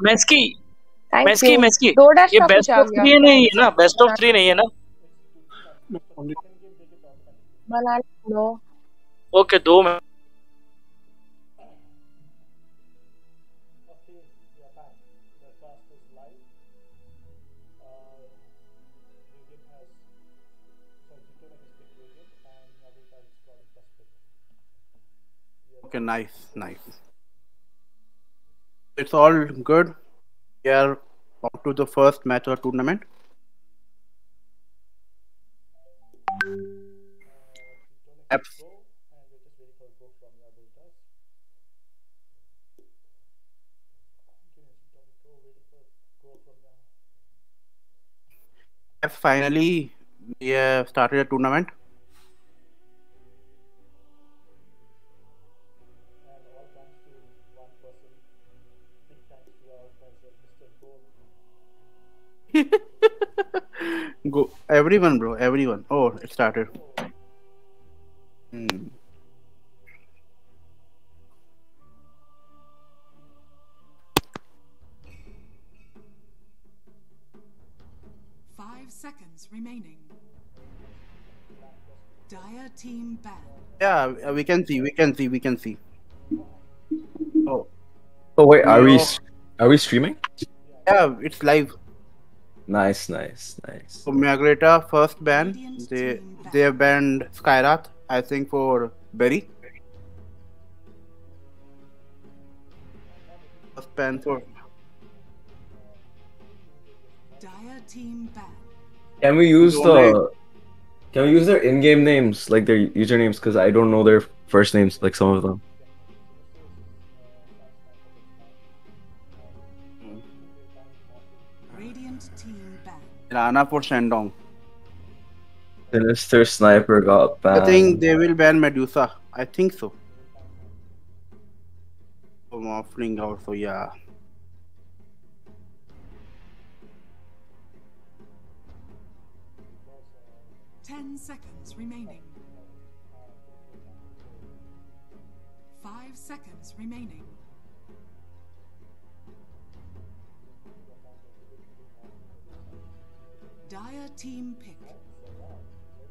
मेस्की। मेस्की मेस्की। ये best of three नहीं है ना बेस्ट ऑफ़ थ्री नहीं है ना। बना लो ओके दो में। Okay, nice, nice. It's all good. We are up to the first match of tournament. Abs, Finally, we have started a tournament. Go, everyone, bro, everyone. Oh, it started. Hmm. Five seconds remaining. Dire team ban. Yeah, uh, we can see, we can see, we can see. Oh, Oh wait, are we are we streaming? yeah, it's live. Nice, nice, nice. So Meowgarita first ban. They they have banned Skywrath, I think for Berry. First ban for Dire team ban. Can we use the Can we use their in-game names, like their usernames? Because I don't know their first names, like some of them. Ban. For Shandong. Sinister Sniper got banned. I think they will ban Medusa. I think so. From offering also, yeah. Ten seconds remaining. Five seconds remaining. Dire team pick.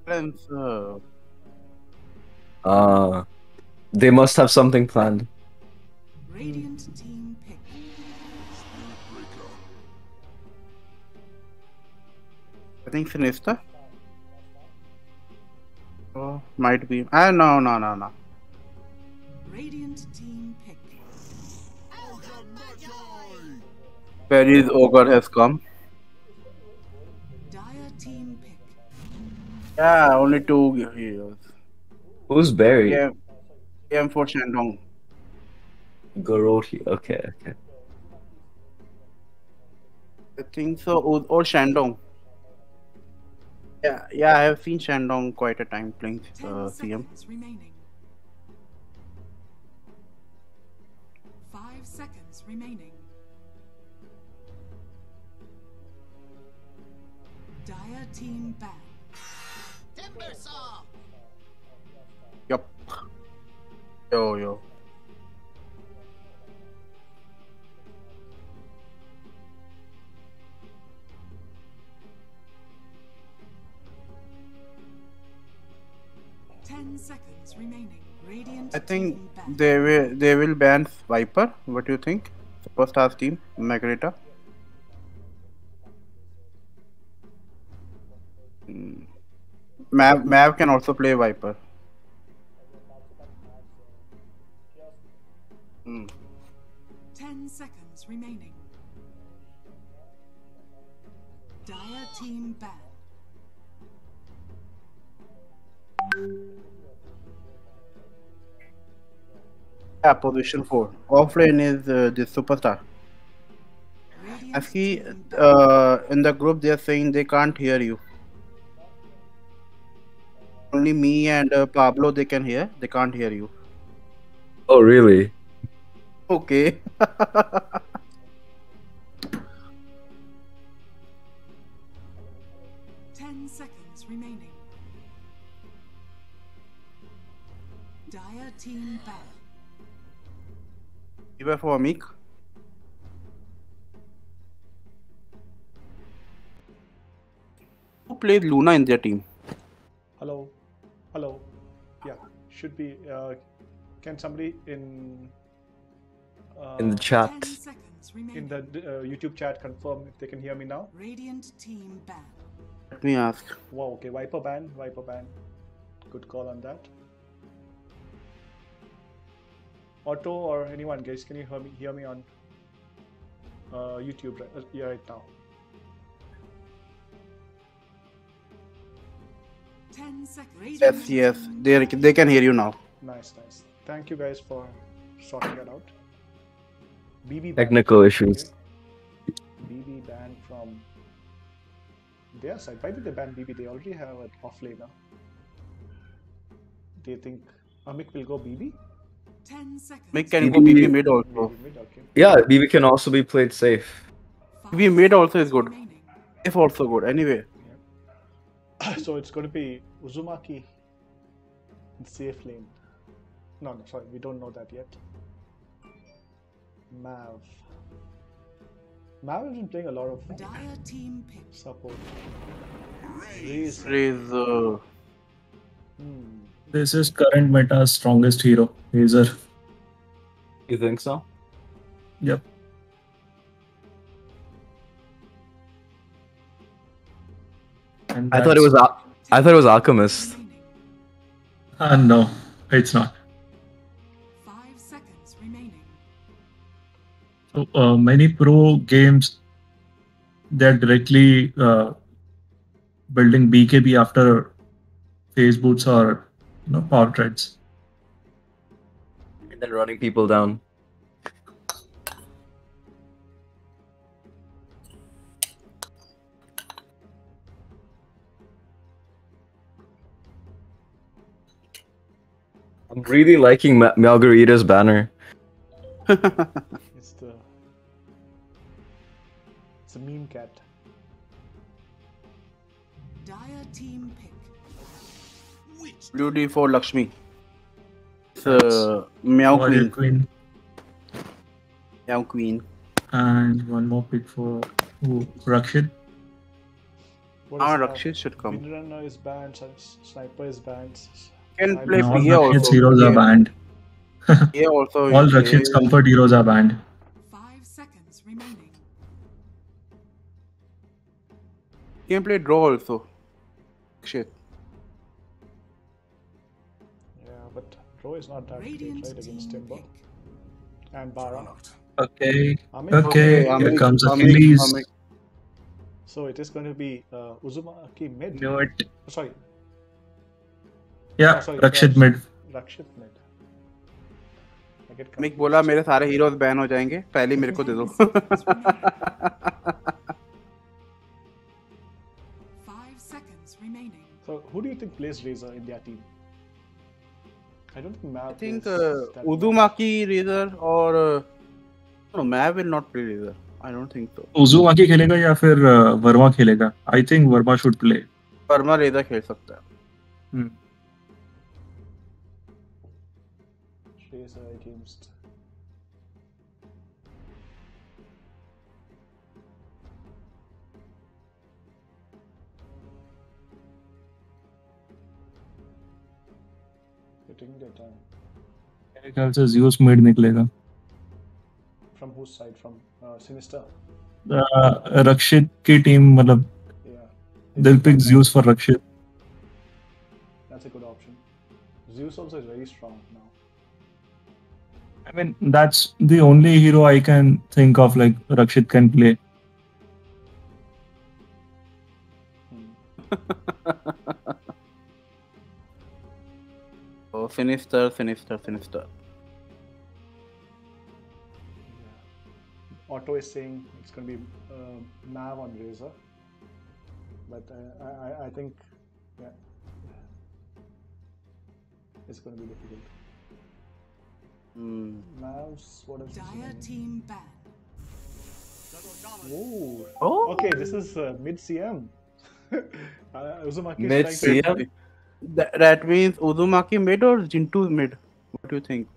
Friends, uh, Uh, they must have something planned. Radiant team pick. I think Finista. Oh, might be. Ah, no, no, no, no. Radiant team pick. Perry's ogre has come. Yeah, only two heroes. Who's Barry? Yeah, yeah, for Shandong. Garoti. Okay, okay. I think so. Or, or Shandong. Yeah, yeah, I have seen Shandong quite a time playing Ten uh, CM. remaining. Five seconds remaining. Dire team Yup. Yo, yo. Ten seconds remaining. Radiant I think they will they will ban Viper. What do you think? Superstars team, Margarita. Mav Mav can also play Viper. Hmm. Ten seconds remaining. Dire team ban. Yeah, position four. Offlane is uh, the superstar. Actually, uh, in the group they are saying they can't hear you only me and uh, Pablo they can hear. They can't hear you. Oh really? Okay. Ten seconds remaining. Dire team battle. You were for a mic? Who played Luna in their team? Hello hello. Yeah, should be. Uh, can somebody in uh, In the chat. In the uh, YouTube chat confirm if they can hear me now? Radiant team ban. Let me ask. Wow. Okay. Viper ban. Viper ban. Good call on that. Otto or anyone, guys, can you hear me? Hear me on uh, YouTube right, uh, yeah, right now? Yes, Radiant yes. They they can hear you now. Nice, nice. Thank you guys for sorting that out. BB. Technical issues. BB banned from their side. Why did they ban BB? They already have an off laner. Do you think Amik will go BB? Ten seconds. Make can go BB BB mid also. Maybe mid, okay. Yeah, BB can also be played safe. BB mid also is good. remaining. If also good. Anyway, so it's going to be Uzumaki and safe lane. No, no, sorry, we don't know that yet. Mav. Mav has been playing a lot of Dire team pick. support. Raze. Raze. Uh, Hmm. This is current meta's strongest hero, Razor. You think so? Yep. And I thought it was Al- I thought it was Alchemist. Remaining. Uh, no, it's not. Five seconds remaining. So, uh, many pro games, they're directly uh, building BKB after phase boots or you know power treads. And then running people down. I'm really liking Ma- Margarita's banner. It's the. It's a meme cat. Dire team pick. Blue D for Lakshmi. It's uh, Meow Warrior Queen. Queen. Meow Queen. And one more pick for ooh, Rakshit. What Ah, Rakshit should come. Windrunner is banned, Sniper is banned. Can play And don't all PA Rakshit's also. heroes are banned. Yeah, also. All PA. Rakshit's comfort heroes are banned. Five seconds remaining. Can play Drow also. Shit. Yeah, but Ro is not that great right against Timber and Bara. Okay. Amit, Okay, here Amik- comes Achilles. So it is going to be uh, Uzumaki mid. Knew it. Oh, sorry, Yeah, Oh, Rakshit mid. Rakshit mid. I confused. बोला मेरे सारे heroes ban हो जाएँगे पहले मेरे को दे दो. So who do you think plays Razor in their team? I don't think Mav I think uh. Uzumaki Razor or uh, no Mav will not play Razor. I don't think so. उजुमाकी खेलेगा या फिर uh, Verma खेलेगा I think Verma should play Verma Razor खेल सकता है Razor They're taking their time. मेरे ख्याल से जियोस मिड निकलेगा From whose side? From uh, Sinister. Uh, रक्षित की टीम मतलब Yeah. they'll pick Zeus for Rakshit. That's a good option. Zeus also is very strong now. I mean, that's the only hero I can think of like Rakshit can play. Hmm. Oh, sinister, sinister, sinister. Yeah. Otto is saying it's going to be uh, Mav on Razor, but uh, I, I, I think yeah, it's going to be difficult. Hmm. Mavs, what is Dire team ban. Ooh. Oh, Okay, this is uh, mid CM. uh, Uzumaki is Mid trying to- CM? That, that means Uzumaki mid or Jintu mid? What do you think?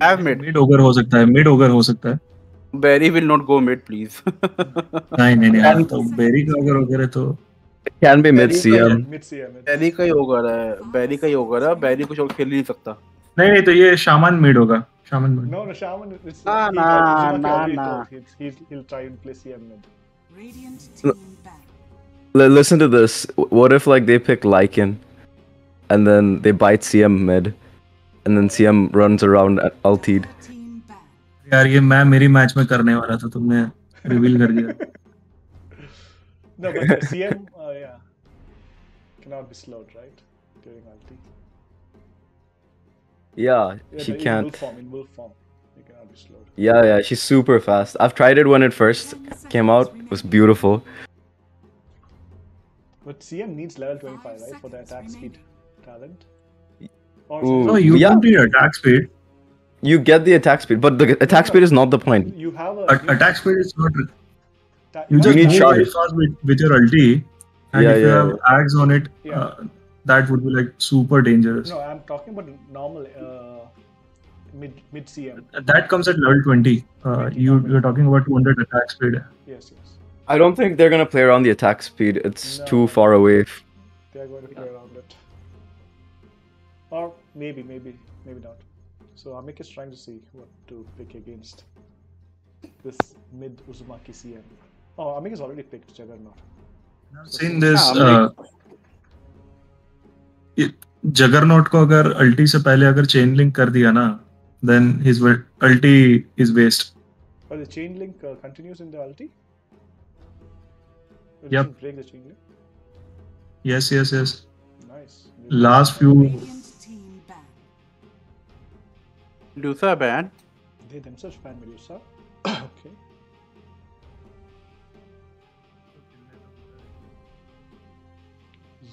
I Have mid. Mid ogre हो सकता है mid ogre हो सकता है Barry will not go mid, please. नहीं नहीं नहीं तो बेरी का अगर वगैरह तो It can be mid Very CM. Mid CM. बैरी का ही होगा रहा है बैरी का ही होगा रहा बैरी कुछ और खेल ही नहीं सकता नहीं नहीं तो ये शामान मिड होगा shaman mid already nah. told He's, he's, he'll try and play CM mid. Radiant team ban. L- listen to this. What if like they pick Lycan, and then they bite CM mid, and then CM runs around at ultied. Team ban. यार ये मैं मेरी match में करने वाला था तुमने reveal कर दिया No, but the CM, uh, yeah, cannot be slowed, right? During ulti. Yeah, Yeah, she the- in can't. wolf form, in wolf form, you cannot be slowed. Yeah, yeah, she's super fast. I've tried it when it first came out. It was beautiful. But CM needs level 25, right, for the attack speed talent. Or Ooh. no you Yeah. don't attack speed You get the attack speed, but the attack speed is not the point. you have a A- attack speed is not you just need move charge. fast with, with your ulti and Yeah, if you yeah, have ags on it Yeah. uh, that would be like super dangerous No, I'm talking about normal uh, mid mid CM. that comes at level 20 uh, you you're talking about 200 attack speed Yes, yes. I don't think they're gonna play around the attack speed. It's No. too far away. They are going to play around it Or maybe, maybe, maybe not. So Amik is trying to see what to pick against this mid Uzumaki CM. Oh, Amik has already picked Juggernaut. seen this हाँ, uh, juggernaut को अगर अल्टी से पहले अगर chain link कर दिया ना then his ulti is waste But the chain link uh, continues in the ulti? It Yep. doesn't break the chain link? Yes yes yes Nice. Last few Radiant team ban. Medusa ban. They themselves ban Medusa. okay.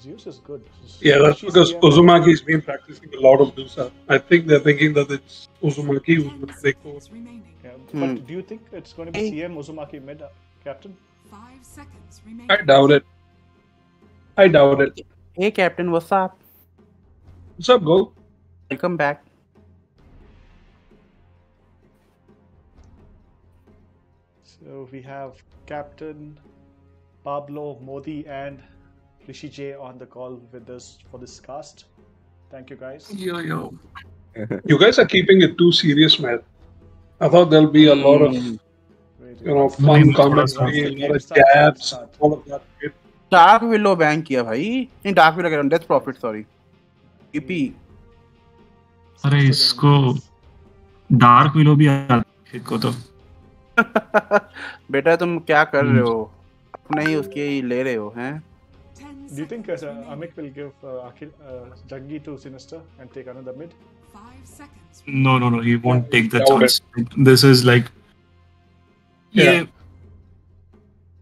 Zeus is good. Yeah, that's She's because CM. Uzumaki's been practicing a lot of Dusa. I think they're thinking that it's Uzumaki who's going to take over. Yeah, Hmm. but do you think it's going to be CM Uzumaki mid, uh, Captain? Five seconds remaining. I doubt it. I doubt it. Hey Captain, what's up? What's up, Go? Welcome back. So we have Captain Pablo Modi and Rishi J on the call with us for this cast. Thank you guys. Yo yo You guys are keeping it too serious, man. I thought there'll be a lot of, Hmm. Wait, you know, wait. fun Maybe commentary, the a game lot of starts, the game jabs, starts. all of that. shit. Dark willow ban किया भाई नहीं dark willow कह रहा हूं death profit sorry EP अरे इसको dark willow भी आता है को तो बेटा तुम क्या कर रहे हो? अपने ही उसके ही ले रहे हो हैं? Do think Amit will give Akhil Jaggi to Sinister and take another mid no no no he won't take the chance this is like ये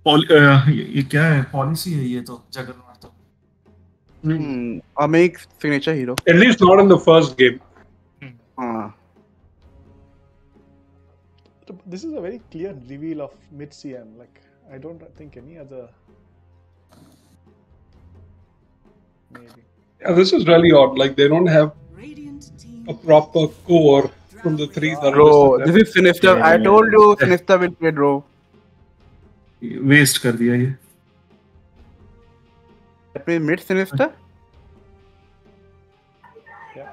ये क्या है? पॉलिसी है ये तो जगरनाथ तो Amit signature hero at least not in the first game This is a very clear reveal of mid CM. Like I don't think any other. Maybe. Yeah, this is really odd. Like they don't have Radiant team. a proper core from the three that are Bro, listed this is sinister. I told you sinister will play bro. Waste कर दिया ये That means mid sinister. Yeah.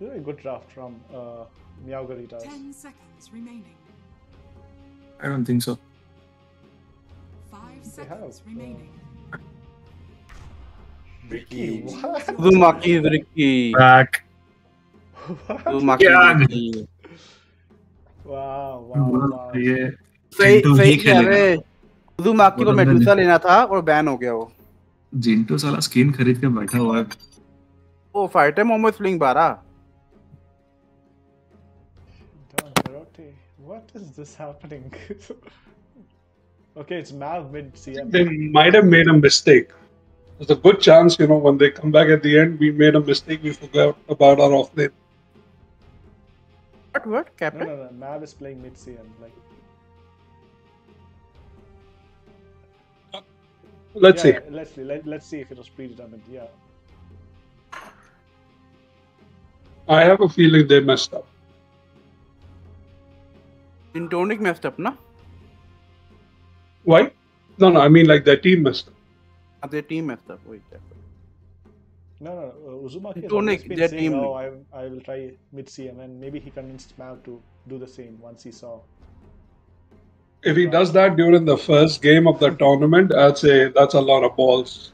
Really good draft from uh, Meow Garitas. Ten seconds remaining. I don't think so Five seconds have, uh, remaining. Ricky, what? Uzumaki Ricky. back Yeah. Ricky. wow, wow, wow. ये सही सही कह। रहे उजुमाकी को वो Medusa लेना था और बैन हो गया वो जिंटू साला स्किन खरीद के बैठा हुआ है वो फाइटर मोहम्मद स्लिंग बारा is this happening? okay, it's Mav mid CM. They might have made a mistake. There's a good chance, you know, when they come back at the end, we made a mistake. We forgot about our off lane. What what captain? no, no. no. Mav is playing mid CM. Like, uh, Let's yeah, see. yeah, let's see. Let, let's see if it was predetermined. Yeah. I have a feeling they messed up. Intonic messed up ना Why? No, no. I mean, like their team messed up. Uh, Their team messed up. Wait, that- No, no, uh, Uzumaki has Don't always make been their saying, team "Oh, I, I will try mid CM," and maybe he convinced Mav to do the same once he saw. If he does that during the first game of the tournament, I'd say that's a lot of balls.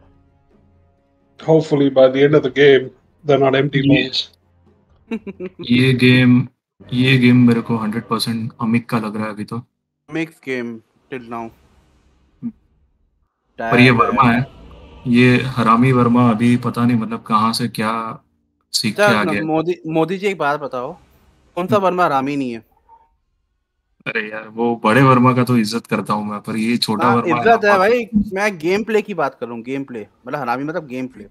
Hopefully, by the end of the game, they're not empty Yeah. balls. ये game ये game मेरे को 100% अमिक का लग रहा है अभी तो। Mixed game till now. पर ये वर्मा है। ये हरामी वर्मा अभी पता नहीं मतलब कहाँ से क्या सीख के आ गया। मोदी मोदी जी एक बात बताओ कौन सा वर्मा रामी नहीं है? अरे यार वो बड़े वर्मा का तो इज़्ज़त करता हूँ मैं पर ये छोटा हाँ, वर्मा इज़्ज़त है भाई। मैं गेम प्ले की बात कर रहा हूँ गेम प्ले मतलब हरामी मतलब गेम प्ले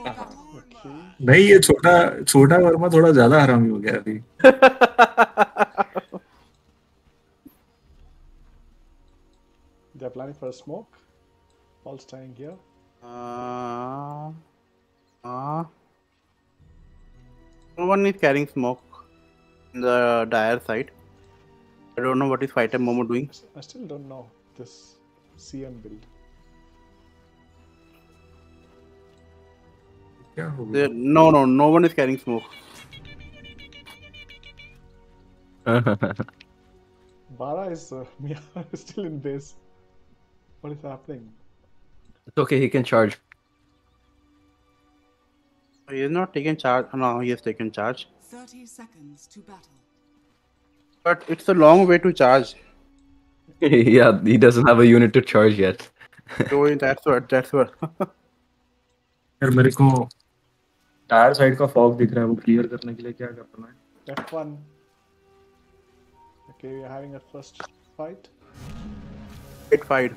नहीं ये छोटा छोटा वर्मा थोड़ा ज़्यादा हरामी हो गया अभी They're planning for a smoke. All standing here. uh, uh, no one is carrying smoke in the dire side. I don't know what is fighter Momo doing. I still don't know this CM build. There, no, no, no one is carrying smoke. Bara is uh, Mia is still in base. What is happening? It's okay, he can charge. He is not taken charge. No, he has taken charge. 30 seconds to battle. But it's a long way to charge. yeah, he doesn't have a unit to charge yet. So that's what. That's what. यार मेरे को tyre side का fog दिख रहा है वो clear करने के लिए क्या करना है F1. Okay, we're having a first fight. It fight.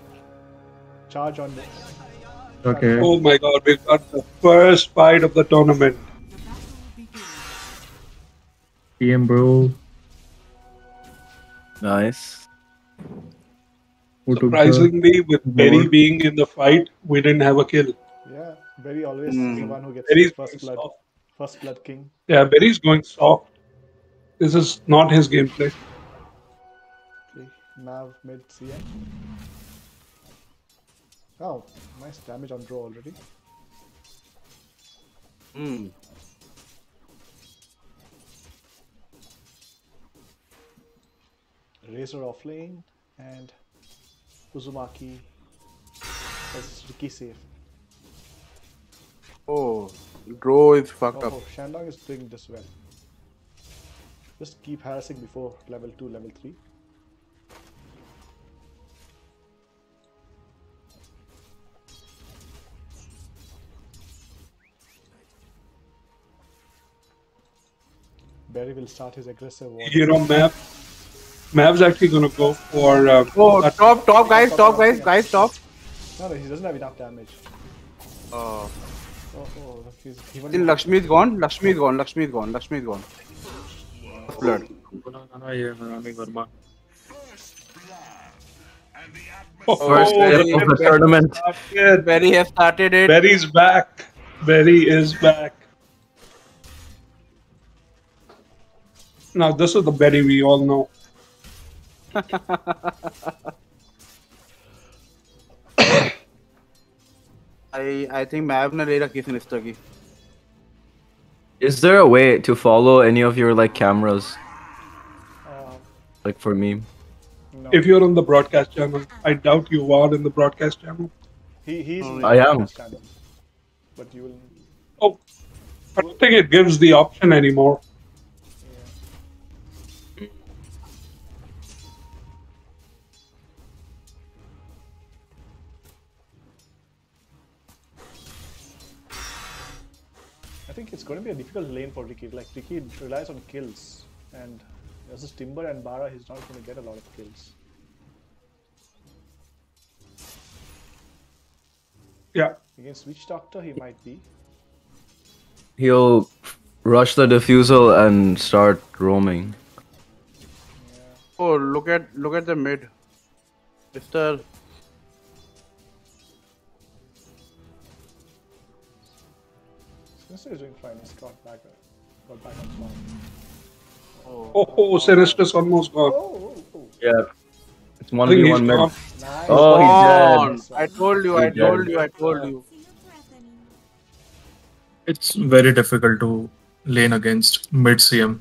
Charge on this. Okay Oh my god, we got the first fight of the tournament. The battle begins. TM bro Nice. who took the Surprisingly, with Berry board. being in the fight, we didn't have a kill. Yeah, Berry always Hmm. the one who gets Berry's first blood. soft. First blood king. Yeah, Berry's going soft. This is not his gameplay. Okay, Nav mid CM. Oh, nice damage on Drow already. Hmm. Razor off lane and Uzumaki has Riki safe. Oh, Drow is fucked up. Oh, Shandong is doing this well. Just keep harassing before level 2, level 3. Barry will start his aggressive war. You know, Mav. Mav's actually going to go for. Uh, Oh, that- top, top, guys, top, guys, guys, top. No, no, he doesn't have enough damage. Oh, Oh, oh, he's, he Lakshmi is gone. Lakshmi is gone. Lakshmi is gone. Lakshmi is gone. First blood. Oh, First oh, of the tournament. Started. Barry has started it. Barry's back. Barry is back. Now this is the Barry we all know. I I think Mav ने ले रखी Sinister की. Is there a way to follow any of your like cameras, Uh, like for me? no. If you're on the broadcast channel, I doubt you are in the broadcast channel. he, he's in I the am. broadcast channel. But you will. Oh, I don't think it gives the option anymore. Going to be a difficult lane for Riki. Like Riki relies on kills, and versus Timber and Bara, he's not going to get a lot of kills. Yeah. Against Witch Doctor, he might be. He'll rush the diffusal and start roaming. Oh, look at look at the mid. Mister. Sinister is doing fine. He's got back, got back on spawn. Oh. Oh, oh Sinister's almost gone. Oh, oh, oh. Yeah. It's I one think v he's one mid. gone. Nice. Oh, he's Come on. dead. I told you, I He's told dead. you, I told you. It's very difficult to lane against mid CM.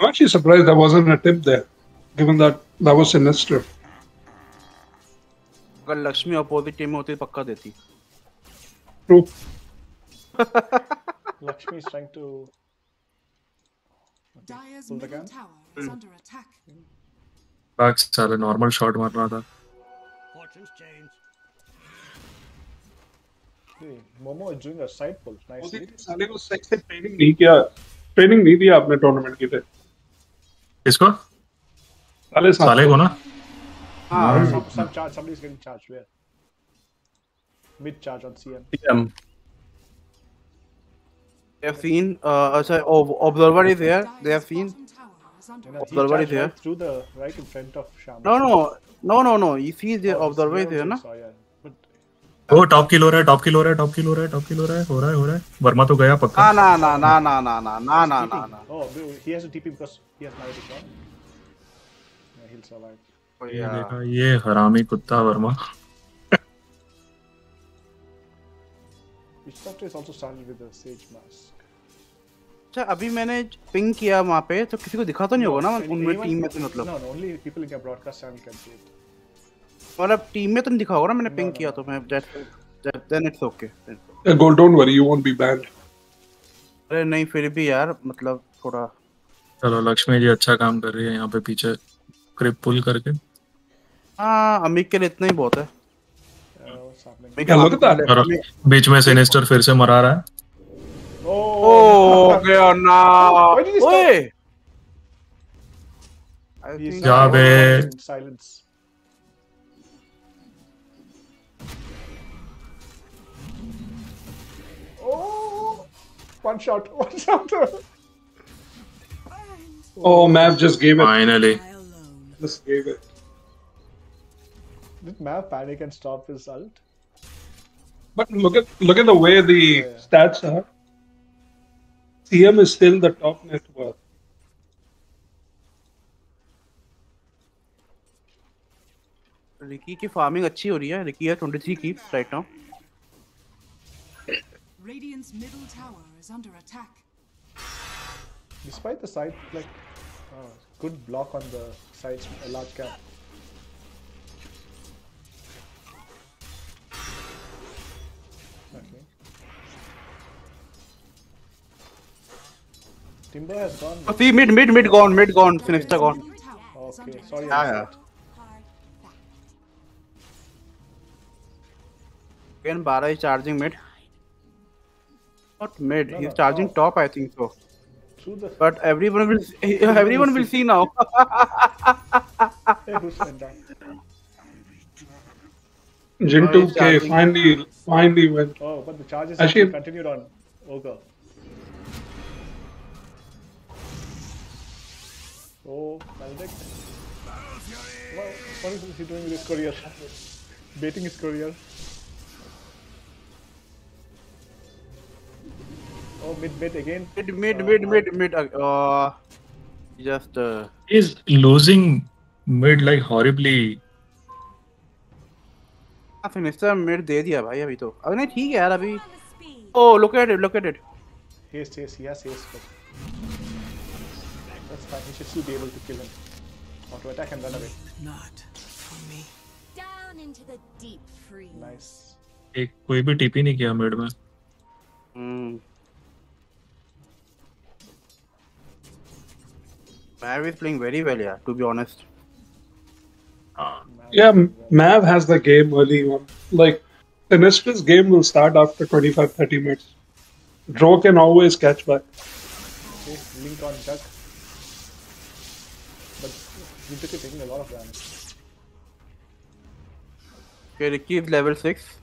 I'm actually surprised there wasn't a tip there, given that that was sinister. अगर Lakshmi opposite team में होती तो पक्का देती True. Lakshmi is trying to. Dyer's middle tower is under attack. Back साले normal shot मार रहा था Hey, Momo is doing a side pull. Nice. साले को सही से ट्रेनिंग नहीं किया ट्रेनिंग नहीं दिया आपने टूर्नामेंट की थे किसको साले साले को ना हाँ Some, some charge. Somebody's getting charged. Where? Mid charge on CM. CM. They have seen uh sorry, ob- observer is here they have seen Observer is here. through the right in front of Sham. no no no no no you see the Oh, observer is here na वो top kill हो रहा है top kill हो रहा है top kill हो रहा है टॉप किल हो रहा है हो रहा है हो रहा है वर्मा तो गया पक्का ना ना ना ना ना ना ना ना ना ना ना oh, bro, he has a TP because he has now shot. Yeah, he'll survive. Oh, ये. देखा ये हरामी कुत्ता Verma Doctor is also started with a sage mask. अच्छा अभी मैंने पिंग किया वहाँ पे तो किसी को दिखा तो नहीं होगा ना? उनमें टीम में से मतलब। No, no, only people in your broadcast channel can see it. मतलब टीम में तो नहीं दिखा होगा ना मैंने पिंग किया तो मैं that then it's okay Gold, don't worry, you won't be banned. अरे नहीं फिर भी यार मतलब थोड़ा। चलो लक्ष्मी जी अच्छा काम कर रही है यहाँ पे पीछे क्रिप पुल करके। हाँ अमिक के लिए इतना ही बहुत है। बीच में सिनेस्टर फिर से मरा रहा है Oh, ओ गया ना Why did he stop? think- जा बे। Silence. Oh, one shot, one shot. Oh, Mav just gave it. Finally Just gave it. Did Mav panic and stop his ult? But look at look at the way the Yeah. stats are. CM is still the top net worth. Ricky की farming अच्छी हो रही है Ricky है 23 की right now Radiant's middle tower is under attack. Despite the side, like, oh, good block on the sides, a large gap. Timber has gone. Oh, see, mid, mid, mid gone, mid gone, Sinista gone. Okay, sorry. Ah, yeah, yeah. Again, Bara is charging mid. Not mid, no, he's no, charging no. top, I think so. But everyone will, see, everyone will see now. Gen 2K finally, finally went. Oh, but the charges Actually, continued on. Oh, Ogre. Oh, Maledict. Well, what is he doing with his career? Baiting his career. Oh, mid mid again. mid mid mid mid mid uh just uh, is losing mid like horribly finisher mid दे दिया भाई अभी तो अभी नहीं ठीक है यार अभी oh look at it look at it Haste, haste, he has haste, but that's fine. He should still be able to kill him. Auto attack and run away. Not for me. Down into the deep freeze. Nice. एक कोई भी TP नहीं किया mid में hmm. Mav is playing very well, yeah, to be honest. Yeah, Mav has the game early on. Like, Sinister's game will start after 25 30 minutes. Drow can always catch back. Okay, link on duck. But he took it taking a lot of damage. Okay, Riki is level 6.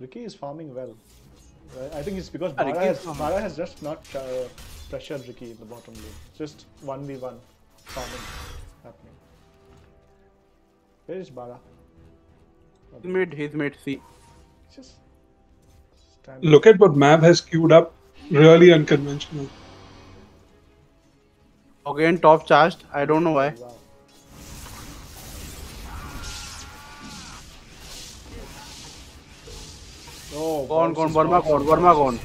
Riki is farming well. I think it's because Yeah, Bara has, farming. Bara has just not uh, pressured Riki in the bottom lane. Just 1v1 farming happening. Where is Bara? He's mid, he's mid, see. Just stand. Look at what Mav has queued up really unconventional. Again, top charged. I don't know why. Oh, gone, gone, Burma gone, Burma gone.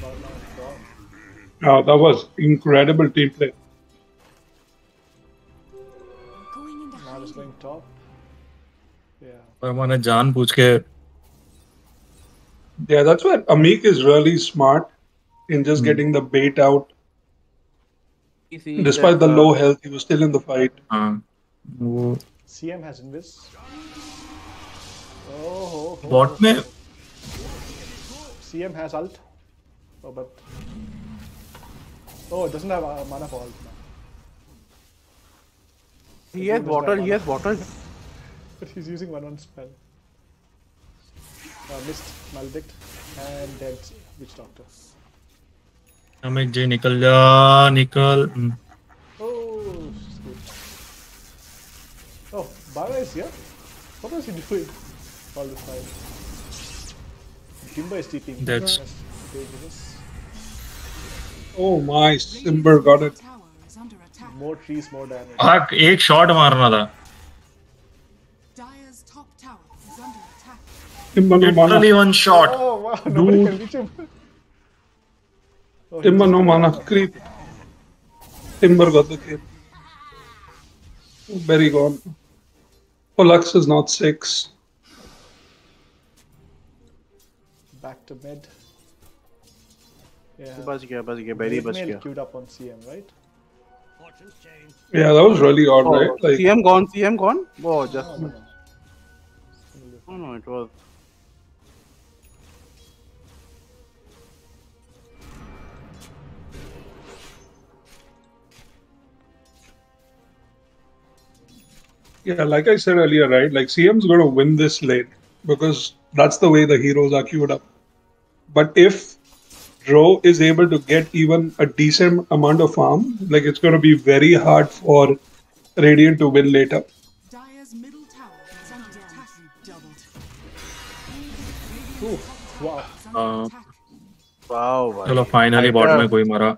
Oh, that was incredible team play. Now it's going top. Yeah. Jaan yeah, that's why Amik is really smart in just mm. getting the bait out. Despite that, the low health, he was still in the fight. Uh, CM has invis. Oh, oh, oh, Bot CM has alt. Oh, but... Oh, it doesn't have uh, mana for ult. He has bottle, he has water. but he's using one on spell. Uh, missed, maledict, and dead witch doctor. हमें जे निकल जा निकल। ओ oh बारेस या what are you all the time Timber stepping that's oh my Timber got it more trees more damage आग एक shot मारना था। टिम्बर ने मारा। One shot oh Timber no mana. Creep. Timber got the kill. Berry gone. Pollux is not six. Back to mid. Yeah. बच गया बच गया very बच Mid गया queued up on CM, right? Yeah, that was really odd, Oh, right? Like, CM gone CM gone oh just No, no, no. no no it was yeah, like I said earlier, right? Like CM's going to win this lane because that's the way the heroes are queued up. But if Ro is able to get even a decent amount of farm, like it's going to be very hard for Radiant to win later. Dyer's middle tower is under attack. Doubled. Ooh, wow. हाँ Attack. wow भाई चलो finally bot में कोई मरा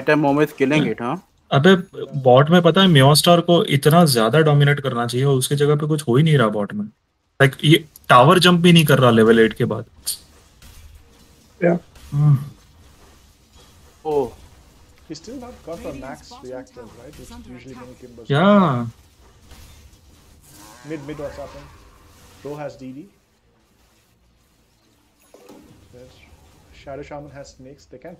item mom is killing it huh अबे bot में पता है म्योस्टार को इतना ज़्यादा डोमिनेट करना चाहिए और उसके जगह पे कुछ हो ही नहीं रहा बॉट में। लाइक ये टावर जंप भी नहीं कर रहा लेवल एट के बाद। या mid mid what's happening row has DD shadow shaman has snakes they can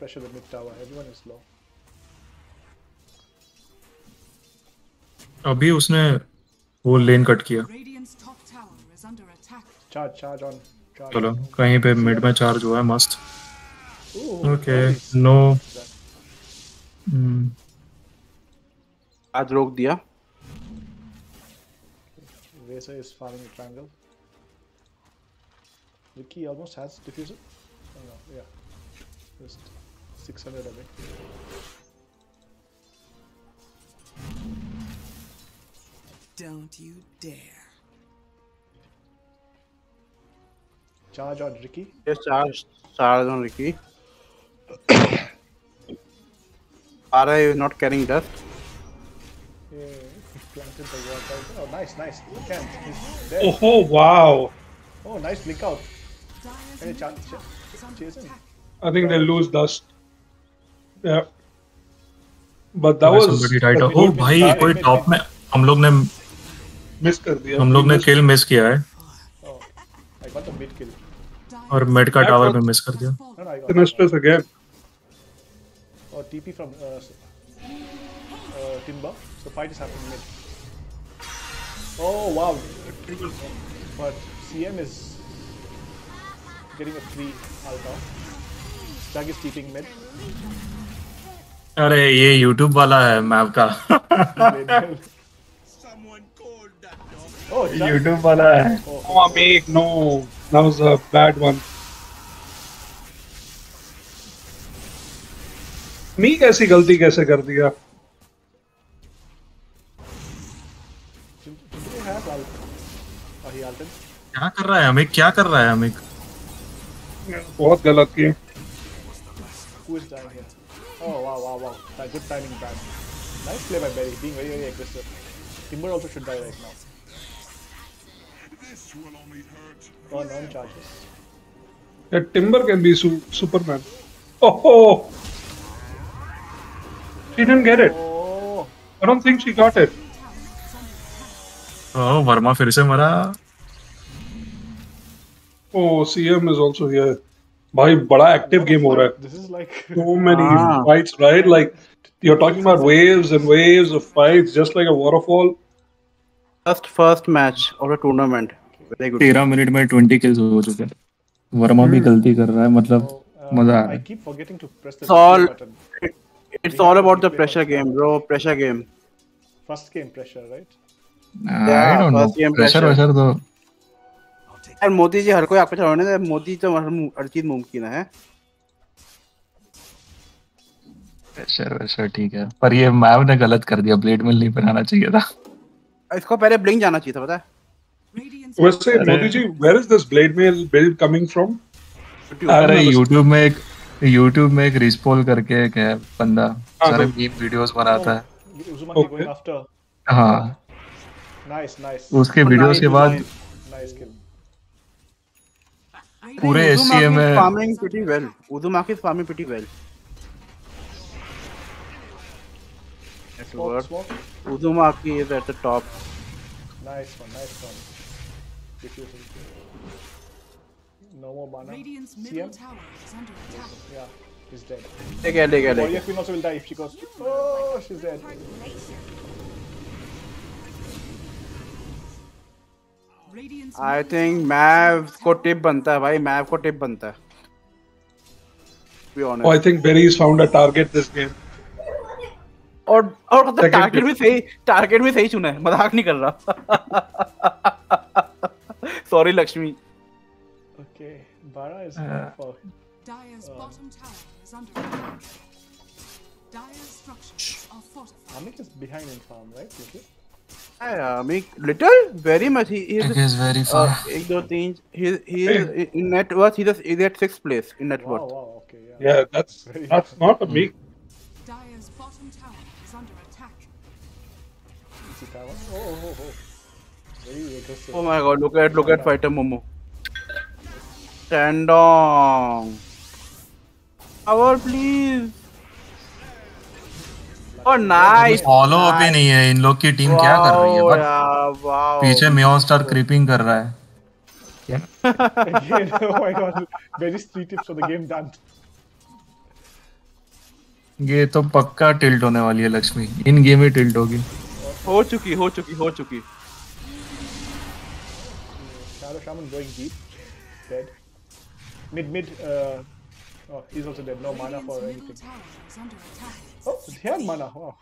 अभी उसने वो लेन कट किया। चार्ज चार्ज ऑन चलो कहीं पे मिड में चार्ज हुआ है मस्त। Okay no hmm. आज रोक दिया। वैसे इस फ़ार्मिंग ट्रायंगल लिखी ऑलमोस्ट हैज़ डिफ्यूजर या just 600 away Don't you dare. Charge on Riki? Yes, charge, charge on Riki. Are I not carrying dust. Planted the. Oh, nice, nice. Oh, oh, wow. Oh, nice blink out. Any chance? I think they lose dust. Yeah. But that was. Oh, भाई कोई top, में हम लोग ने miss कर दिया। हम लोग ने किल मिस किया है। और मेड का टावर भी मिस कर दिया। सिनिस्टर्स अगेन और TP from Timba so fight is happening mid oh wow but CM is getting a free alpha tag is keeping mid अरे ये YouTube वाला है मैप का। Oh. यूट्यूब वाला है Oh, Amik, no. That was a bad one. Meek ऐसी गलती कैसे कर दिया? Oh. क्या कर रहा है अमिक क्या कर रहा है अमिक बहुत गलत here? Oh wow, wow, wow! That good timing, bad. Nice play by Berry, being very, very aggressive. Timber also should die right now. Oh, non charges. Yeah, Timber can be su- Superman. Oh, oh! She didn't get it. Oh, I don't think she got it. Oh, Verma फिर से मरा Oh, CM is also here. भाई बड़ा active game हो रहा है. this is like. So many Ah. fights, right? Like you're talking about waves and waves of fights, just like a waterfall. First first match of the tournament. तेरह minute में twenty kills हो चुके हैं वर्मा भी गलती कर रहा है मतलब Uh, मज़ा आ रहा है keep forgetting to press the It's all- button. It's all about the pressure game, bro. Pressure game. First game pressure, right? I don't know first game pressure pressure. तो यार मोदी जी हर कोई आपको चलाने दे मोदी तो हर हर चीज़ मुमकिन है प्रेशर ठीक है पर ये मैव ने गलत कर दिया ब्लेड मिल नहीं बनाना चाहिए था इसको पहले ब्लिंक जाना चाहिए था पता है वैसे Modi ji where is this blade mail build coming from अरे YouTube में एक YouTube में एक रिस्पोल करके एक है बंदा। सारे मीम वीडियोस बनाता है। ओके हाँ। नाइस नाइस उसके वीडियोस के बाद पूरे एससीए में farming pretty well Udumaaki farming pretty well Udumaaki is at the top nice one nice one Diffusing. No more mana. Radiant's middle CM? tower is under attack. Yeah, he's dead. गया ले गया ले Warrior गया Queen also will die if she goes. Oh, she's dead. I think Mav को tip बनता है भाई मैव को टिप बनता है Be honest. Oh, I think Berry's found a target this game. और और मतलब टारगेट भी सही टारगेट भी सही चुना है मज़ाक नहीं कर रहा Sorry, Lakshmi. Okay, Bara is uh, for. Dire's um, bottom tower is under attack. Dire's structures are fortified. Amik is behind in farm, right? Okay. Yeah, Amik little, very much. He is. It is very uh, far. Uh, एक दो तीन. He he is in net worth. He just is at sixth place in net worth. Wow, wow, okay, yeah. yeah, that's that's not a big. Dire's bottom tower is under attack. Is it tower? Oh, oh, oh. oh. Very aggressive. oh my god look at look at fighter momo Shandong power please oh nice follow up ही नहीं है इन लोग की team क्या कर रही है but पीछे मियोन star creeping कर रहा है Again, oh my god. Very three tips for the game done. ये तो पक्का टिल्ट होने वाली है लक्ष्मी इन गेम ही टिल्ट होगी हो चुकी हो चुकी हो चुकी Shadow Shaman going deep. Dead. Mid, mid. Uh, oh, he's also dead. No mana for Radiant's anything. tower is under attack. Oh, he had mana. Wow.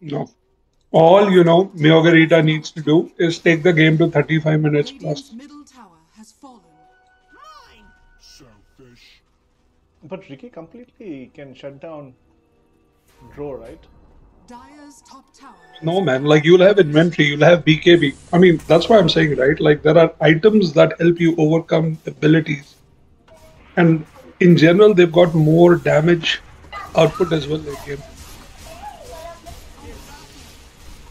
No. All you know, Meowgarita needs to do is take the game to 35 minutes plus. Radiant's middle tower has fallen. But Riki completely can shut down Drow, right? Dire's top tower. No, man. Like you'll have inventory, you'll have BKB. I mean, that's why I'm saying, right? Like there are items that help you overcome abilities, and in general, they've got more damage output as well. Like game.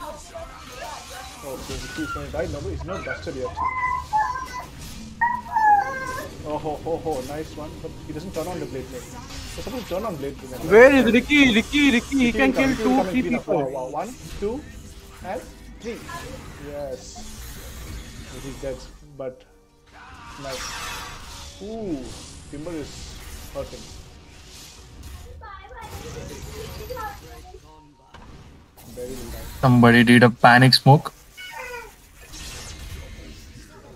Oh, so is going to die. No, he's not dusted yet. Oh, ho, ho, ho, nice one. But he doesn't turn on the blade. Right? He's supposed to turn on blade. Remember? where is Riki Riki Riki he Riki can kill Riki will two three. Wow, people wow. One, two, and three. Yes. He's dead. But nice. Ooh, Timber is hurting. Very will die. somebody did a panic smoke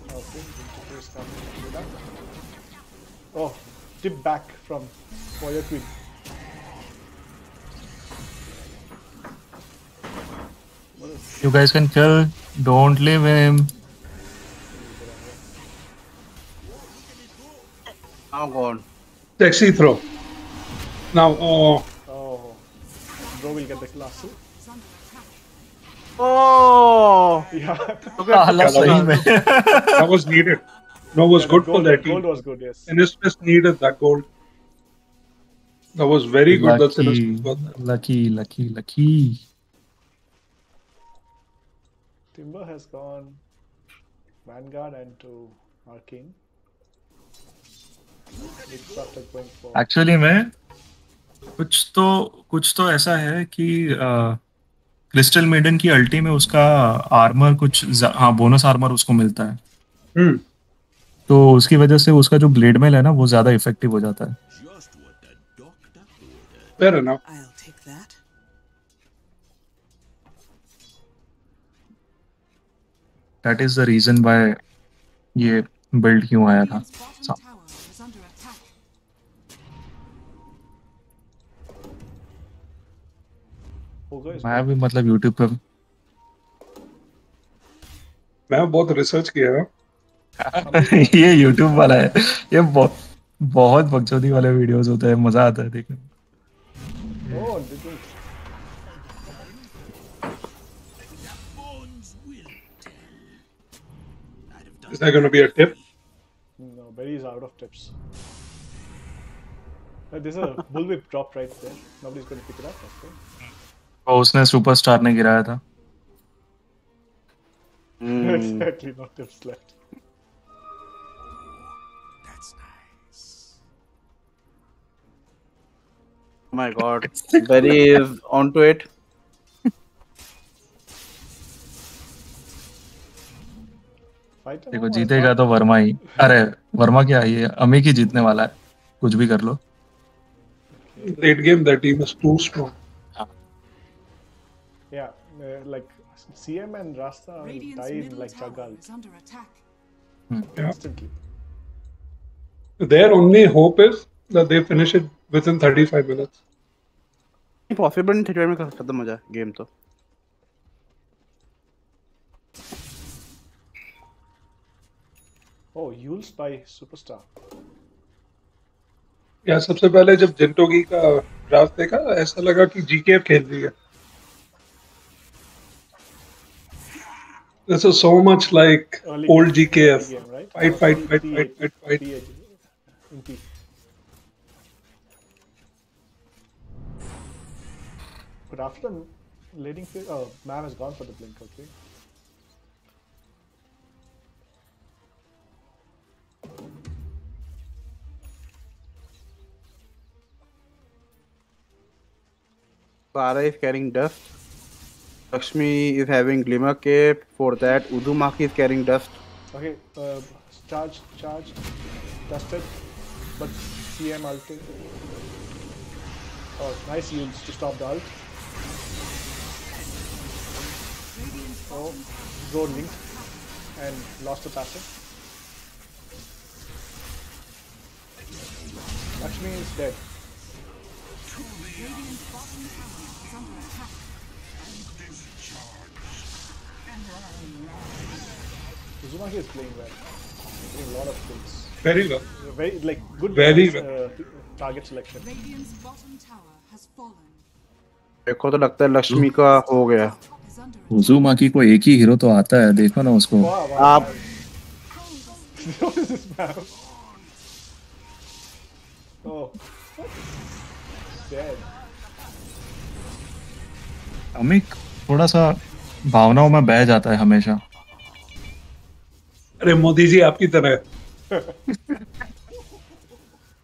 Okay, Timber is coming. Good luck. Oh, tip back from for your queen. You guys can kill. Don't leave him. I'm gone. Taxi throw. Now, oh. Oh. Bro will get the class. Eh? Oh! Yeah. ah, that was needed. No, was yeah, good gold, for that team. Gold was good, yes. And it's just needed that gold. That was very good. That's lucky, got lucky, lucky, lucky. Timber has gone Vanguard and to Arcane. Actually में कुछ तो कुछ तो ऐसा है कि crystal maiden की अल्टी में उसका आर्मर कुछ हाँ बोनस आर्मर उसको मिलता है Hmm. तो उसकी वजह से उसका जो ब्लेड मेल है ना वो ज़्यादा इफ़ेक्टिव हो जाता है Fair enough. I'll take that. That is the reason why ये बिल्ड क्यों आया था? Is is मैं भी मतलब यूट्यूब पे मैं बहुत रिसर्च किया है। ये यूट्यूब वाला है। ये बहुत बहुत बकचोदी वाले वीडियोस होते हैं मज़ा आता है देखने में। Oh. Is that going to be a tip? No, Berry is out of tips. Uh, There's a bullwhip drop right there. Nobody's going to pick it up. Okay. और उसने सुपरस्टार ने गिराया था Hmm. exactly, no tips left. my god. Berry is onto it. देखो जीतेगा तो वर्मा ही। अरे वर्मा क्या है? ये अमी की जीतने वाला है। कुछ भी कर लो। Late game that team is too strong या लाइक सीएम एंड रास्ता died like चागल there only hope is Yeah. that they finish it within 35 minutes. Possible नहीं थर्टी में खत्म हो जाए गेम तो Oh, Yules by Superstar. या सबसे पहले जब जिंटोगी का ड्राफ्ट देखा ऐसा लगा कि जीकेएफ खेल रही है This is so much like Early old game- GKF. game, right? Fight, Oh, fight, P- fight, fight, fight, fight. But after the laning phase, oh, man has gone for the blink, okay. Sara is carrying dust. Lakshmi is having glimmer cape. For that, Uzumaki is carrying dust. Okay, uh, charge, charge, dusted, but CM ulti. Oh, nice use to stop the ult. Oh, go linked and lost the passive. Lakshmi is dead. Radiant's bottom tower is under attack. Uzumaki is playing well. Doing a lot of kills. Very well. Very like good Very uh, target selection. Radiant's bottom tower has fallen. देखो तो लगता है लक्ष्मी का हो गया उजुमाकी को एक ही hero तो आता है देखो ना उसको आप. अमिक थोड़ा सा भावनाओं में बह जाता है हमेशा। अरे मोदी जी आपकी तरह।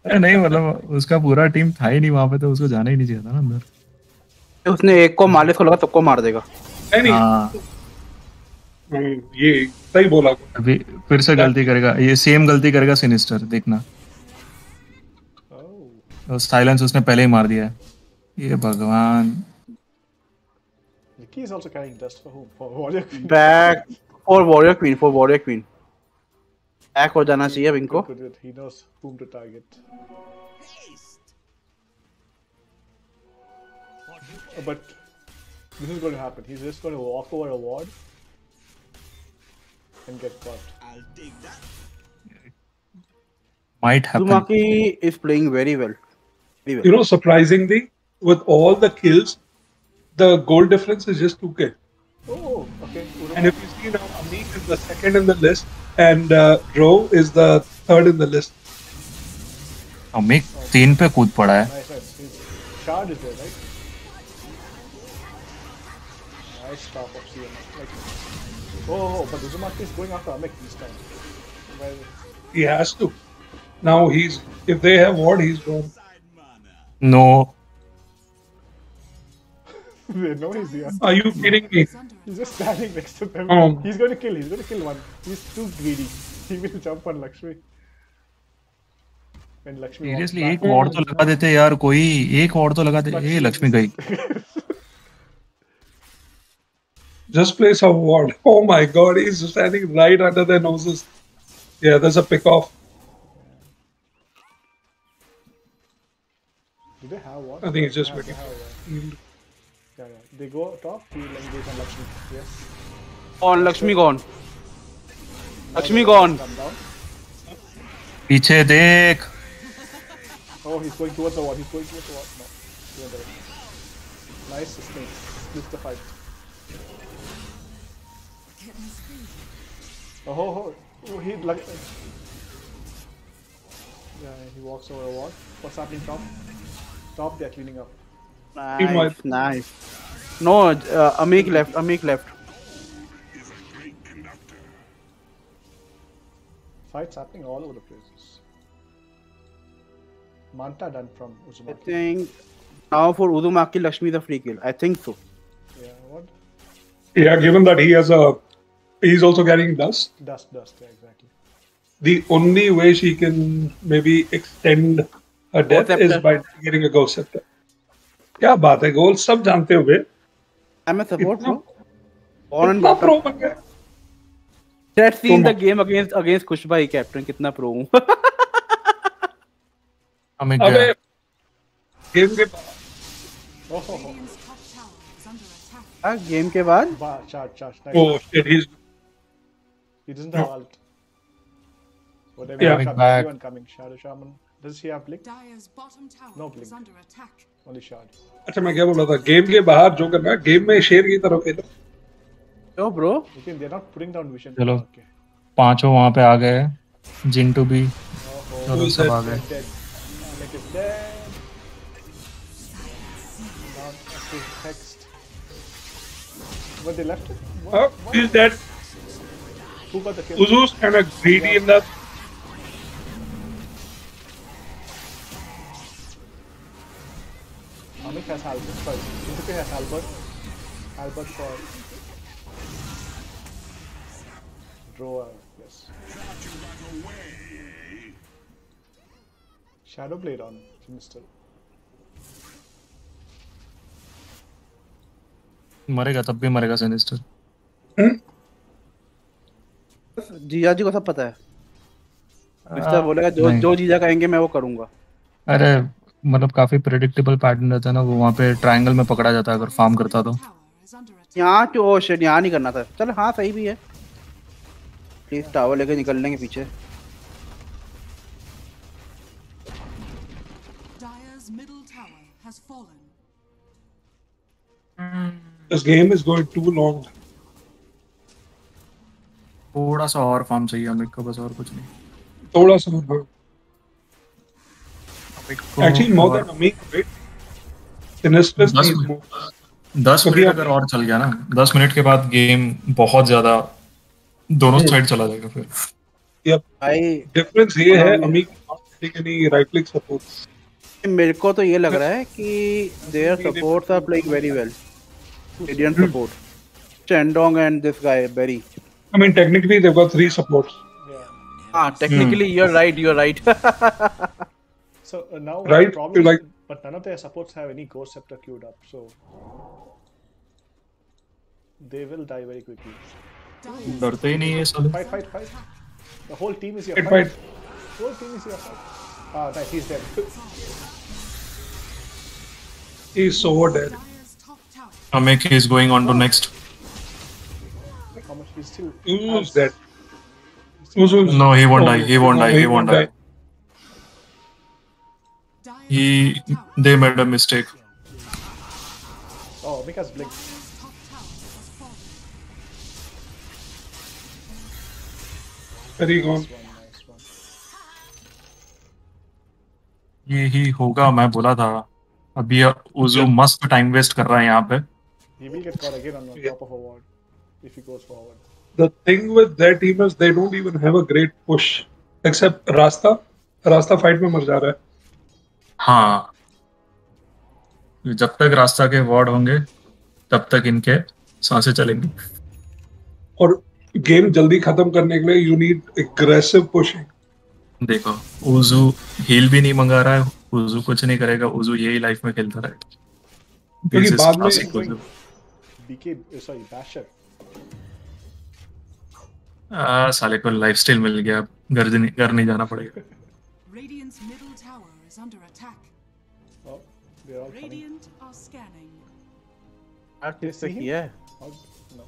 अरे नहीं मतलब उसका पूरा टीम था ही नहीं वहाँ पे तो उसको जाना ही नहीं चाहिए था ना अंदर। उसने एक को मार इसको लगा सबको मार देगा। नहीं नहीं हाँ हम्म, ये सही बोला अभी फिर से गलती करेगा ये सेम गलती करेगा सिनिस्टर देखना Oh. साइलेंस उसने पहले ही मार दिया है ये भगवान Nikki is also carrying dust for whom? For Warrior Queen. Back for Warrior Queen for Warrior Queen back हो जाना चाहिए अब इनको Good, good. He knows whom to target. But this is going to happen. He's just going to walk over a ward and get caught. Might happen Udumaki is playing very well very You well know, surprisingly, with all the kills, the goal difference is just 2k. Oh, okay. And if you see now, Amik is the second in the list, and uh, Ro is the third in the list. Amik तीन पे कूद पड़ा है Nice, nice. He's shard is there, right? oh, oh, but Uzumaki is going after Amik this time. Well, He has to. Now he's if they have ward, he's gone. No. they know he's here. Are you kidding me? He's just standing next to them. Um. He's going to kill. He's going to kill one. He's too greedy. He will jump on Lakshmi. When Lakshmi walks seriously back- एक ward तो लगा देते यार कोई एक ward तो लगा दे ये लक्ष्मी गई just place a ward. Oh my god, he's standing right under their noses. Yeah, there's a pick off. Do they have ward? I think it's just waiting. Mm. Yeah, yeah. They go top, he engage on Lakshmi. Yes. On Lakshmi gone. Lakshmi gone. Piche dekh. Oh, he's going towards the ward. He's going towards the ward. No. Nice sustain. Split the fight. Oh, oh, oh. oh he like. Yeah, he walks over a wall. What's happening top? Top, they're cleaning up. Nice, nice. No, uh, Amik left. Amik left. Fights happening all over the places. Manta done from I think now for Uzumaki, Lakshmi the free kill. I think so. Yeah, what? Yeah, given that he has a he's also carrying dust. Dust, dust, yeah, exactly. The only way she can maybe extend her death Ghost is Scepter. by getting a ghost scepter. क्या बात है गोल सब जानते हुए I'm a support, इतना bro. On and इतना bottom. pro बन गया Let's see in the Pro. game against against Kushbai captain कितना pro हूँ. हमें अबे गया गेम के Oh, oh, oh. Radiant's top tower is under He doesn't have ult. Whatever. Yeah. coming, back. Everyone coming. Shadow Shaman. Does he have blink? No blink. Only shard. अच्छा मैं क्या बोल रहा था गेम के बाहर जो करना है गेम में शेर की तरफ़ खेलो Yo, bro. Okay, they're not putting down vision. चलो। पाँचों वहाँ पे आ गए हैं जिंटू भी Oh, चलो सब that? आ गए is. What they left it? What? oh, what? he's dead Uzu's kind of greedy in that Amik has Albert. Sorry, Shinsuke has Albert. Albert for drawer. Yes. Shadow Blade on Finistel. मरेगा तब भी मरेगा sinister जीजा जी को सब पता है। Mister बोलेगा जो जो जीजा कहेंगे मैं वो करूँगा। अरे मतलब काफ़ी प्रेडिक्टेबल पैटर्न रहता है ना वो वहाँ पे ट्रायंगल में पकड़ा जाता है अगर फार्म करता तो. यहाँ तो शेड यहाँ नहीं करना था। चल हाँ सही भी है। प्लीज़ टावर लेके निकल लेंगे पीछे। This game is going too long. थोड़ा सा और फार्म चाहिए अमिक को बस और कुछ नहीं। थोड़ा सा और- a week right? Sinisters दस needs मिनट। दस मिनट अगर और चल गया ना दस मिनट के बाद गेम बहुत ज़्यादा दोनों साइड चला जाएगा फिर। Difference ये है अमीक right click support मेरे को तो ये लग रहा है कि there supports are playing very well Radiant support Shendong and this guy Berry I mean technically they've got three supports Yeah. हाँ technically you are right you are right So uh, now Right, the problem you is, like- but none of their supports have any Ghost Scepter queued up, so they will die very quickly. Dyer's डरते ही नहीं है साले Fight, fight, fight! The whole team is here. Fight, Fight. fight. Whole team is here. Fight. Ah, nice. He's dead. he's so dead Dyer's top tower Amik is going He's still. Uzu's dead Uzu's No, he won't die. He won't die. He won't die. Dyer's He they made a mistake. Oh, Mika's blink. Very gone. ये ही होगा मैं बोला था अभी उजो मस्त time waste कर रहा है यहाँ पे He will get caught again on the top of a ward if he goes forward. The thing with their team is they don't even have a great push, except Rasta. Rasta fight में मर जा रहा है. हाँ. जब तक रास्ता के वार्ड होंगे, तब तक इनके साँसें चलेंगी. और गेम जल्दी खत्म करने के लिए यू नीड एग्रेसिव पुशिंग. देखो, उजु हील भी नहीं मंगा रहा है. उजू कुछ नहीं करेगा. उजु यही लाइफ में खेलता रहेगा. क्योंकि बाद में डीके सॉरी बैशर आ, साले को लाइफस्टाइल मिल गया घर नहीं घर नहीं जाना पड़ेगा। Radiant's middle tower is under attack. Oh, they're all coming. Are scanning. यार किससे किया है no.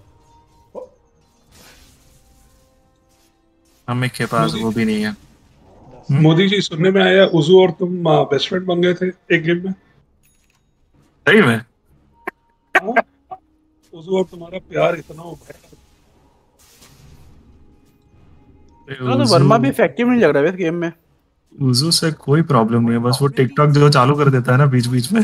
हमें के पास वो भी नहीं है मोदी जी सुनने में आया उजू और तुम बेस्ट फ्रेंड बन गए थे एक गेम में। सही में? उजू और तुम्हारा प्यार इतना हो गया। हाँ, तो वर्मा भी इफ़ेक्टिव नहीं लग रहा है इस गेम में। उजू से कोई प्रॉब्लम नहीं है बस वो टिकटॉक जो चालू कर देता है ना बीच बीच में।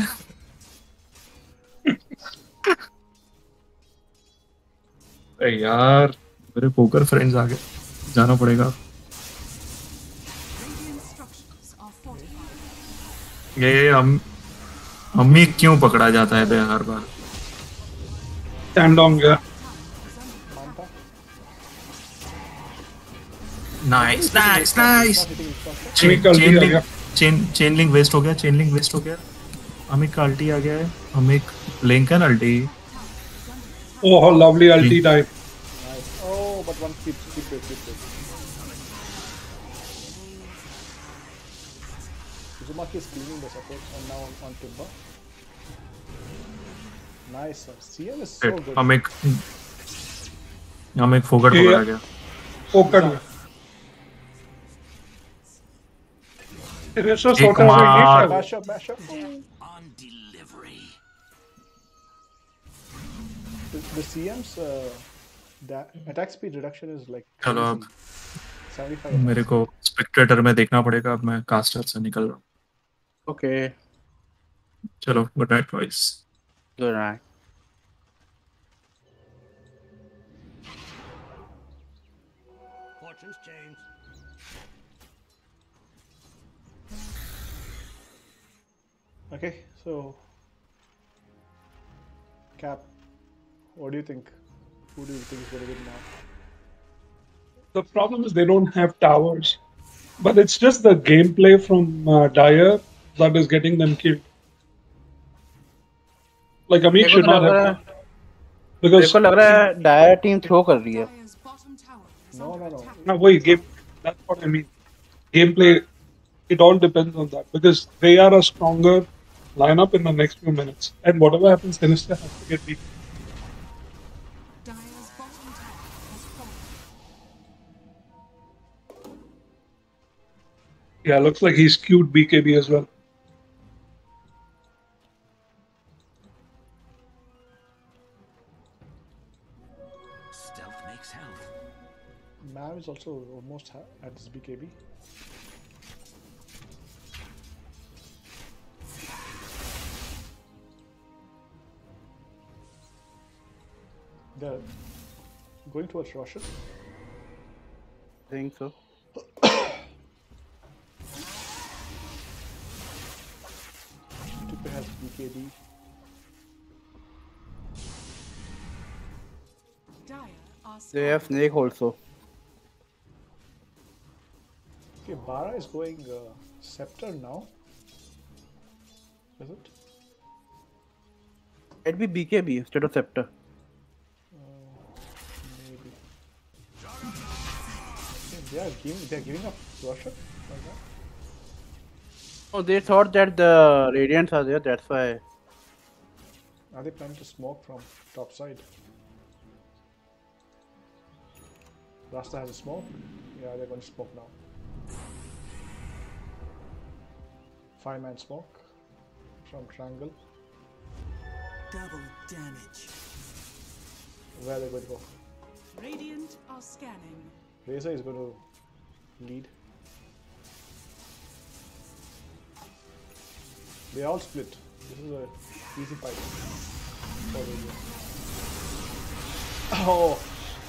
अरे यार। मेरे पोकर फ्रेंड्स आ गए जाना पड़ेगा. ये हम हम ही क्यों पकड़ा जाता है हर बार? time longer. Nice, nice, nice. Chain, chain, link, chain, chain link waste हो गया चेन लिंक वेस्ट हो गया। अमित का अल्टी आ गया है। अमित ब्लिंक है ulti oh lovely ulti died oh but one keep keep keep Uzumaki is cleaning the support and now on, on Timber. Nice, sir. CM is so good. हम एक हम एक फोकट पकड़ा गया ओकर में एक मार। like up, bash up. On delivery. The, the CM's uh, da- attack speed reduction is like चलो अब मेरे को स्पेक्टेटर में देखना पड़ेगा अब मैं कास्टर से निकल रहा हूँ ओके चलो good night boys good night Okay, so Cap, what do you think? Who do you think is going to win now? The problem is they don't have towers, but it's just the gameplay from uh, Dire that is getting them killed. Like Amit should not have. Because. मेरे को लग रहा है Dyer team कर रही है No, no, no. No वही game under no, no. attack. no wait game. That's what I mean. Gameplay, it all depends on that because they are a stronger lineup in the next few minutes, and whatever happens, Sinister has to get beat. Dire's bottom tower has fallen. Yeah, looks like he's skewed BKB as well. is also almost at its BKB. They're going towards Russia. I think so. Stupid has BKB. They have snake also. Okay, Bara is going uh, Scepter now. Is it? It'd be BKB instead of Scepter. Uh, maybe. They are giving, they are giving up Russia. that. Oh, they thought that the Radiants are there, that's why. Are they planning to smoke from top side? Rasta has a smoke. Yeah, they're going to smoke now. Five man smoke from triangle. Double damage. Where are they going to go? Radiant are scanning. Razor is going to lead. They all split. This is a easy fight for. Oh,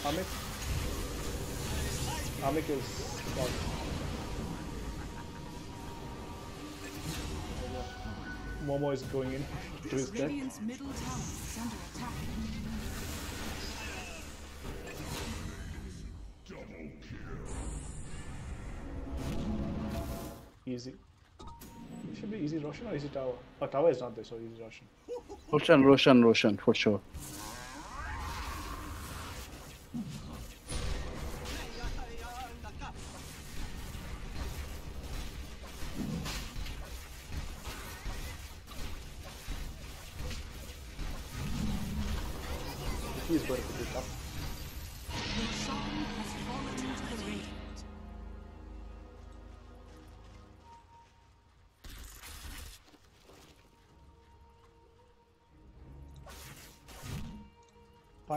Amit. Amit is gone. Momo is going in to his death. Radiant's middle tower is under attack. Easy. It should be easy Roshan or easy tower. Oh, tower is not there, so easy Roshan. Roshan, Roshan, Roshan, for sure.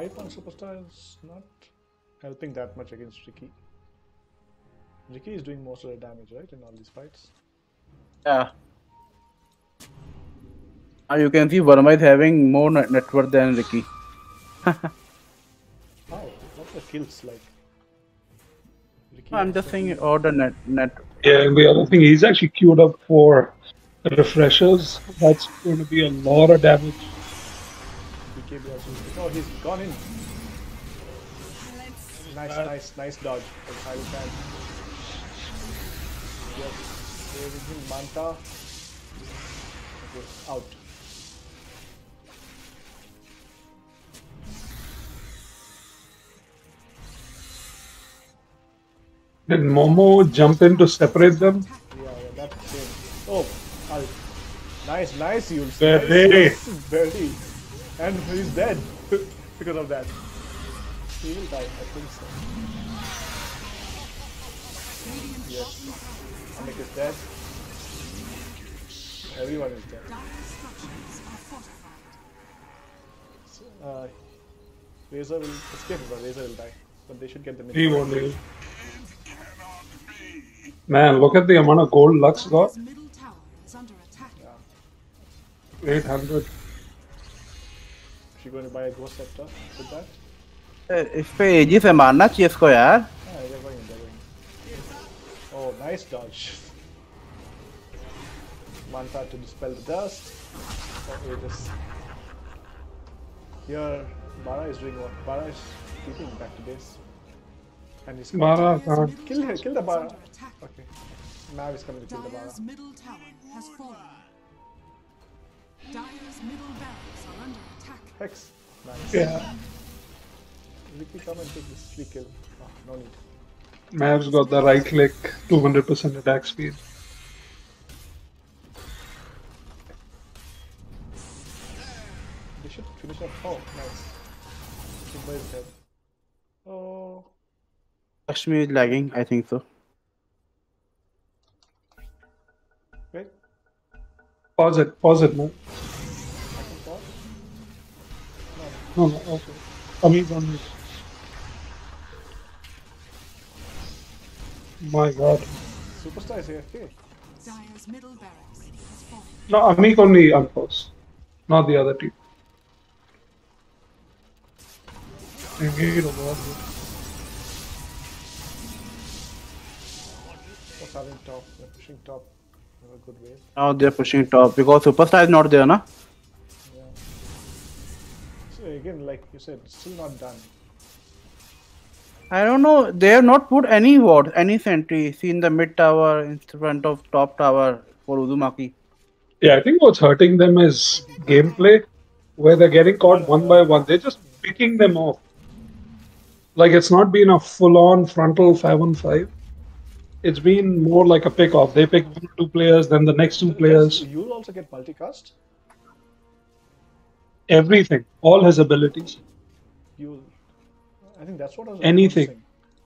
Pipe on Superstar is not helping that much against Riki. Riki is doing most of the damage, right, in all these fights? Yeah. Now you can see Verma is having more net net worth than Riki. How? What are the kills like? Riki I'm just the- saying all the net net. Yeah, and the other thing, he's actually queued up for refreshers. That's going to be a lot of damage. BKB also. Oh, he's gone in. Nice, nice, nice dodge from Silent Man. Yes, saving him. Manta. Okay, out. Did Momo jump in to separate them? Yeah, yeah, that's it. Oh, ult. Nice, nice, Eul's. Very. Nice, very. And he's dead because of that. He will die, I think so. Yes. Anik is dead. Everyone is dead. Dire structures are fortified. Uh, Razor will escape, but Razor will die. But they should get the mid. He won't live. Man, look at the amount of gold Lux got. Dire's middle tower is under attack. 800. She going to buy a ghost scepter with that? इस पे एजी से मारना चाहिए इसको यार Oh, nice dodge. Manta to dispel the dust. Oh, okay, this. Here, Bara is doing what? Bara is keeping back to base. And he's Bara, Kill her, kill the Bara. Okay. Mav is coming to kill the Bara. middle tower has fallen. Dire's middle barracks are under attack. Hex. Nice. Yeah. Vicky, come and take this free kill. Oh, no need. Mav's got the right click, 200% attack speed. They should finish up. Oh, nice. Simba is dead. Oh. Lakshmi is lagging I think so Wait. Pause it, pause it, man. No, no, okay. Amit on it. My god. Superstar is AFK. Dire's middle barracks has fallen. No, Amik only unpause. Not the other team. Engage or what? What's having top? They're pushing top in a good way. now they're pushing top because superstar is not there na Yeah. So again, like you said, still not done. I don't know they have not put any ward any sentry see in the mid tower in front of top tower for Uzumaki Yeah, I think what's hurting them is gameplay, where they're getting caught one by one. They're just picking them off. Like it's not been a full-on frontal five-on-five. It's been more like a pick-off. They pick one or two players, then the next two players. You'll also get multicast. Everything, all his abilities. You'll. I think that's what I was Anything.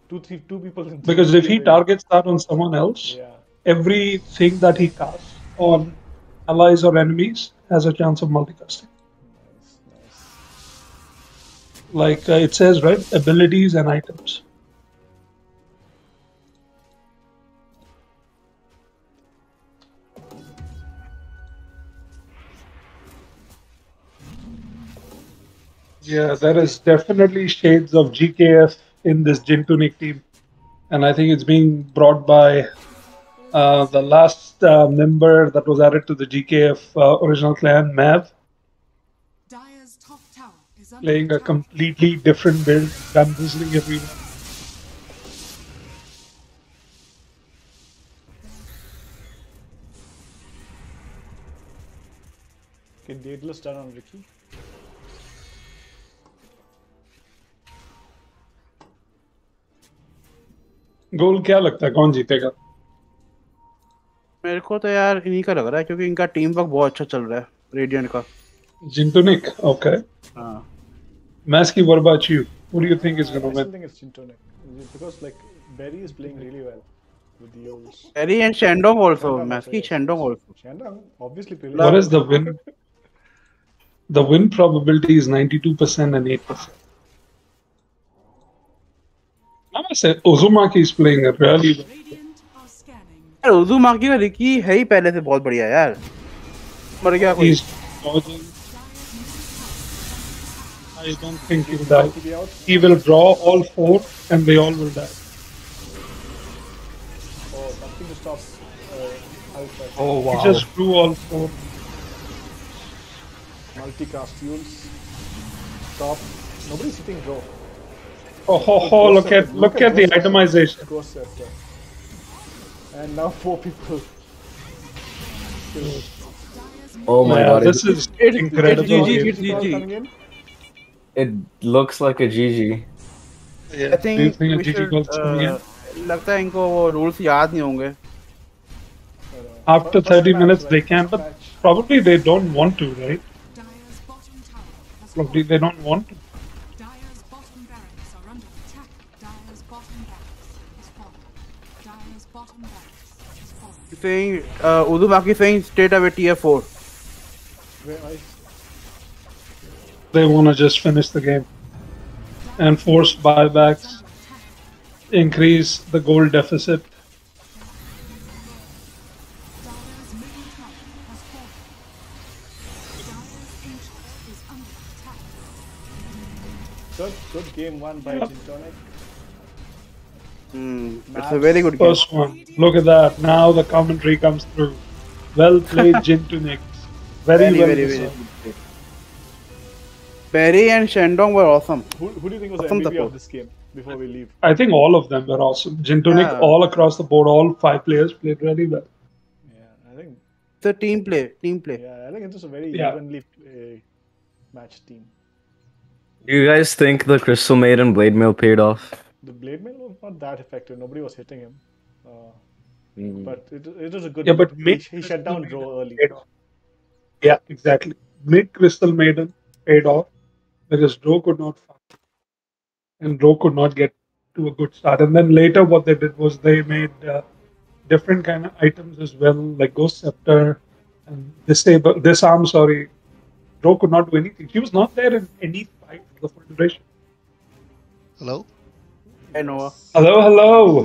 Two, three, two people in. Because if he targets that on someone else, Yeah. everything that he casts on allies or enemies has a chance of multicasting. Nice, nice. Like uh, it says, right? Abilities and items. Yeah, there is definitely shades of GKF in this Gin2nic team, and I think it's being brought by uh, the last uh, member that was added to the GKF uh, original clan, Mav, Dire's top tower is under playing a completely different build, bamboozling everyone. Okay, Daedalus done on Riki. गोल क्या लगता है? कौन जीतेगा? मेरे को तो यार इन्हीं का लग रहा है क्योंकि इनका टीम वर्क बहुत अच्छा चल रहा है रेडियंट का। जिंटोनिक ओके हाँ। मैच की what about you what do you think is gonna win think it's Gintonic because like Berry is playing really well with the Berry and Shendong also match की Shendong also Shendong obviously playing what is the win the win probability is 92% and 8% I must say, Uzumaki is playing a really well. Radiant are scanning. यार उजुमाकी का Ricky है ही पहले से बहुत बढ़िया यार मर गया कोई He's dodging. I don't think he'll die. TP out. He will draw all four and they all will die. Oh, something to stop uh, Alpha. Oh He just drew all four. Multicast fuels. Top. Nobody's hitting draw. Oh, ho, ho, look at look at the itemization. Ghost Scepter. And now four people. Oh my Yeah, god, this it, is It's- incredible. it's GG, game. it's GG. Coming in. it looks like a GG. Yeah. I Do you think think a we GG should, goals coming in? uh, लगता है इनको वो rules याद नहीं होंगे After 30 minutes, they can, but probably they don't want to, right? Dyer's bottom tower has Probably they don't want to. Saying uh, Uzumaki saying straight away tier 4 Where I They want to just finish the game and force buybacks, increase the gold deficit. Dire's middle tower has fallen. Dire's ancient is under attack. good good game won by Gin2nic. Hmm. it's a very good game First one. Look at that. Now the commentary comes through. Well played, Jintunix. Very, very well very very deserved. good. Perry and Shandong were awesome Who, who do you think was the Awesome MVP support. of this game? Before we leave, I think all of them were awesome. Gin2nic, Yeah. all across the board, all five players played really well. yeah, I think it's a team play team play yeah, I think it was a very Yeah. evenly uh, matched team. Do you guys think the Crystal Maiden Blade Mail paid off? The blade mail was not that effective. Nobody was hitting him. Uh, Mm. but it, it was a good. Yeah, but he, mid he shut down Drow early. paid. Yeah, exactly. Mid Crystal Maiden paid off because Drow could not fight. And Drow could not get to a good start. And then later, what they did was they made uh, different kind of items as well, like Ghost Scepter and disable, disarm. Sorry, Drow could not do anything. He was not there in any fight for the full duration. Hello? I know Hello, hello.